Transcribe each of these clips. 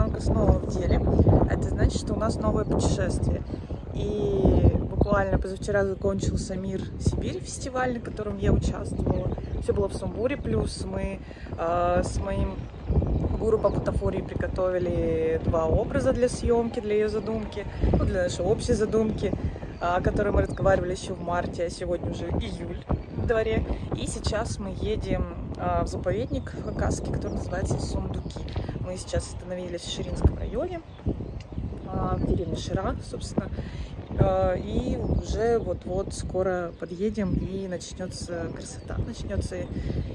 Янка снова в деле. Это значит, что у нас новое путешествие. И буквально позавчера закончился Мир Сибирь фестиваль, на котором я участвовала. Все было в Сумбуре, плюс мы э, с моим гуру по бутафории приготовили два образа для съемки, для ее задумки, ну, для нашей общей задумки, о которой мы разговаривали еще в марте, а сегодня уже июль в дворе. И сейчас мы едем в заповедник в Хакаске, который называется Сундуки. Мы сейчас остановились в Ширинском районе, в деревне Шира, собственно. И уже вот-вот скоро подъедем и начнется красота, начнется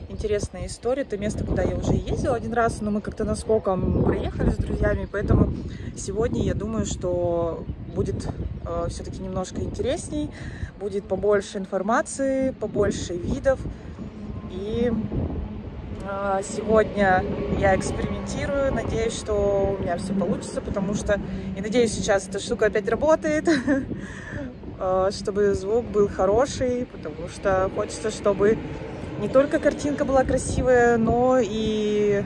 интересная история. Это место, куда я уже ездила один раз, но мы как-то наскоком приехали с друзьями, поэтому сегодня я думаю, что будет э, все-таки немножко интересней, будет побольше информации, побольше видов. И сегодня я экспериментирую, надеюсь, что у меня все получится, потому что, и надеюсь, сейчас эта штука опять работает, э, чтобы звук был хороший, потому что хочется, чтобы не только картинка была красивая, но и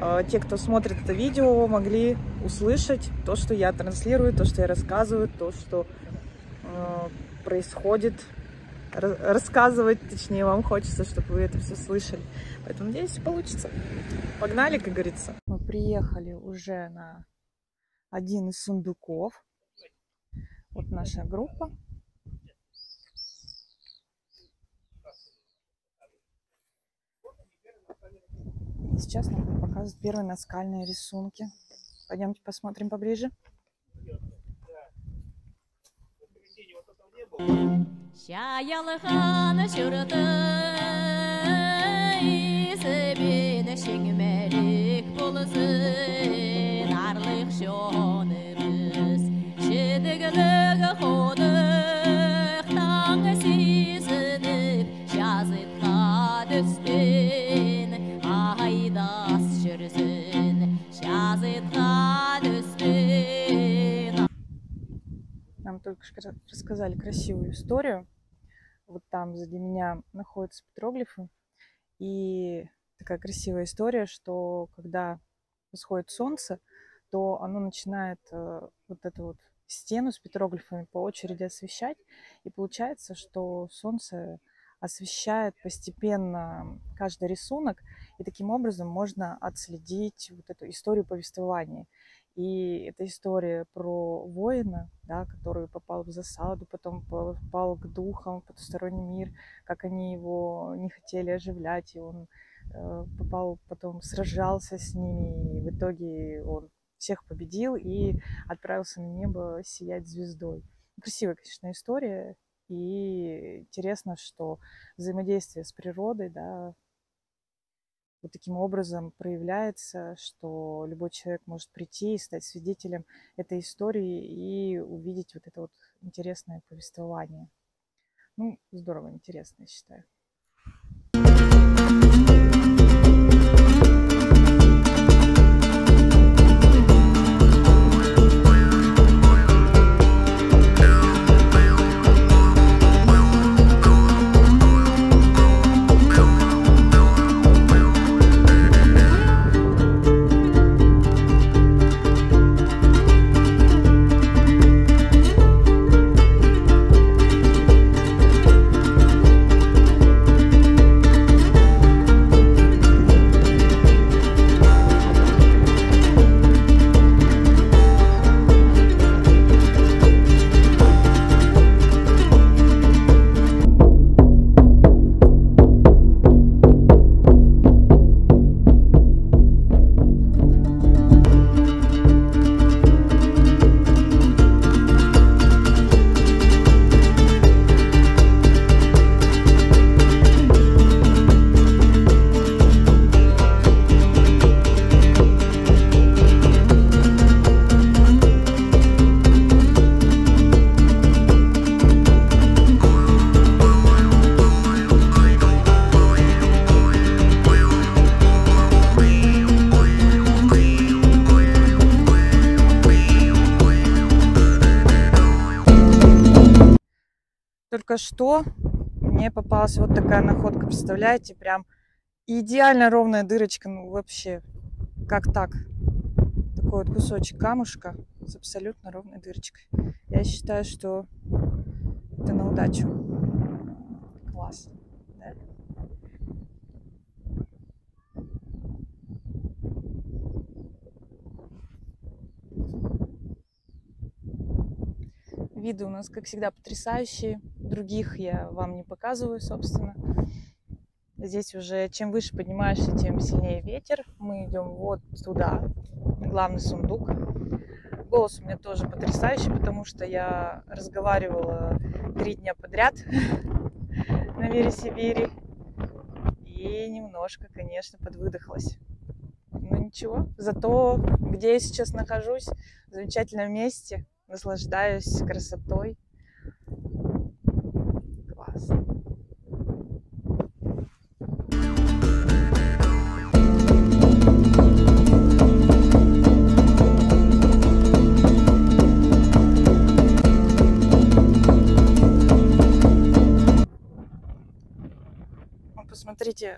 э, те, кто смотрит это видео, могли услышать то, что я транслирую, то, что я рассказываю, то, что происходит. Рассказывать, точнее, вам хочется, чтобы вы это все слышали. Поэтому надеюсь, получится. Погнали, как говорится. Мы приехали уже на один из сундуков. Вот наша группа. Сейчас нам будут первые наскальные рисунки. Пойдемте посмотрим поближе. Şayalıhan şurday Sebine şingmerik buluzun Arlıq şoğ Нам только что рассказали красивую историю. Вот там сзади меня находятся петроглифы. И такая красивая история, что когда восходит солнце, то оно начинает э, вот эту вот стену с петроглифами по очереди освещать. И получается, что солнце освещает постепенно каждый рисунок, и таким образом можно отследить вот эту историю повествования. И это история про воина, да, который попал в засаду, потом попал к духам в потусторонний мир, как они его не хотели оживлять, и он э, попал потом, сражался с ними, и в итоге он всех победил и отправился на небо сиять звездой. Красивая, конечно, история, и интересно, что взаимодействие с природой, да, вот таким образом проявляется, что любой человек может прийти и стать свидетелем этой истории и увидеть вот это вот интересное повествование. Ну, здорово, интересно, я считаю. Только что мне попалась вот такая находка, представляете, прям идеально ровная дырочка, ну вообще, как так? Такой вот кусочек камушка с абсолютно ровной дырочкой. Я считаю, что это на удачу. Класс. Да? Виды у нас, как всегда, потрясающие. Других я вам не показываю, собственно. Здесь уже чем выше поднимаешься, тем сильнее ветер. Мы идем вот туда, главный сундук. Голос у меня тоже потрясающий, потому что я разговаривала три дня подряд на Вере Сибири. И немножко, конечно, подвыдохлась. Но ничего. Зато, где я сейчас нахожусь, в замечательном месте, наслаждаюсь красотой.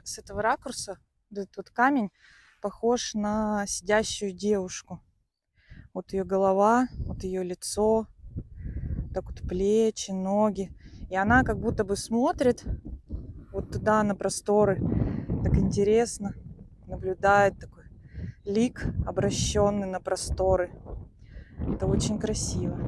С этого ракурса этот вот камень похож на сидящую девушку. Вот ее голова, вот ее лицо, так вот плечи, ноги. И она как будто бы смотрит вот туда, на просторы. Так интересно. Наблюдает такой лик, обращенный на просторы. Это очень красиво.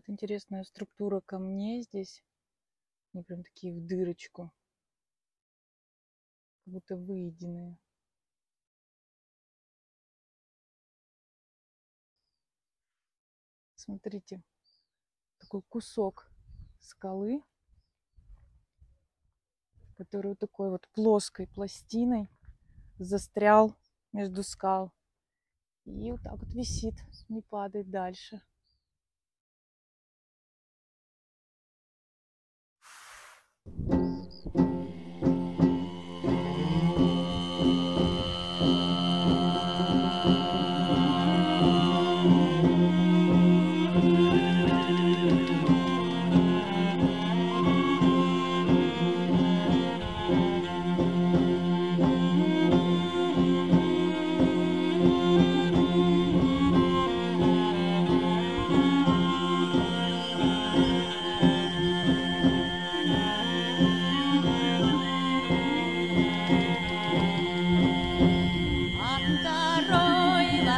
Какая-то интересная структура камней здесь. Они прям такие в дырочку. Как будто выеденные. Смотрите, такой кусок скалы, который вот такой вот плоской пластиной застрял между скал. И вот так вот висит, не падает дальше.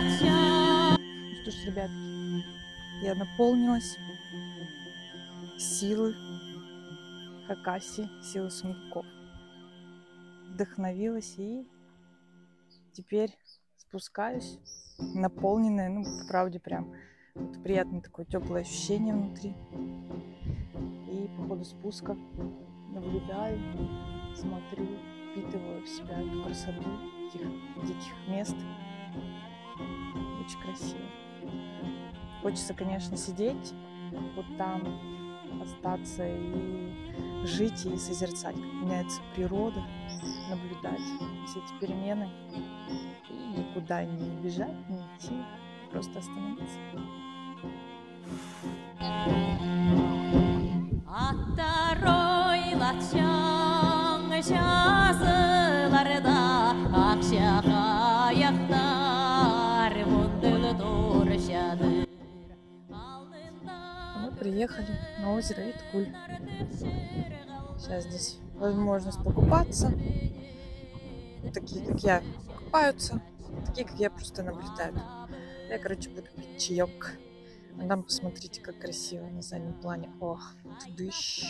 Ну что ж, ребятки, я наполнилась силы Хакаси, силы сундуков. Вдохновилась и теперь спускаюсь, наполненная, ну, по правде, прям вот приятное такое теплое ощущение внутри. И по ходу спуска наблюдаю, смотрю, впитываю в себя эту красоту этих диких мест. Очень красиво. Хочется, конечно, сидеть вот там, остаться и жить и созерцать, как меняется природа, наблюдать все эти перемены и никуда не бежать, не идти, просто остановиться. Аттарой приехали на озеро Иткуль. Сейчас здесь возможность покупаться. Такие, как я, купаются. Такие, как я, просто наблюдают. Я, короче, буду пить чаек А там посмотрите, как красиво на заднем плане. Ох, дыщ.